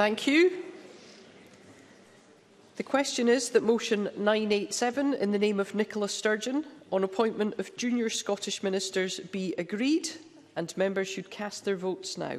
Thank you. The question is that motion 987 in the name of Nicola Sturgeon on appointment of junior Scottish ministers be agreed and members should cast their votes now.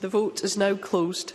The vote is now closed.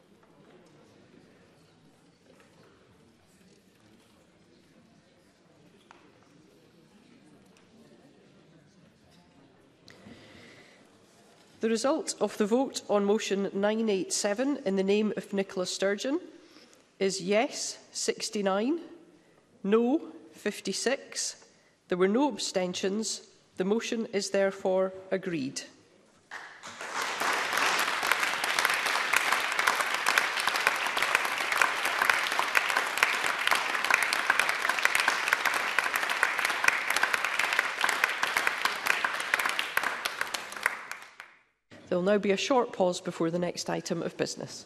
The result of the vote on motion 987 in the name of Nicola Sturgeon is yes 69, no 56. There were no abstentions. The motion is therefore agreed. There will now be a short pause before the next item of business.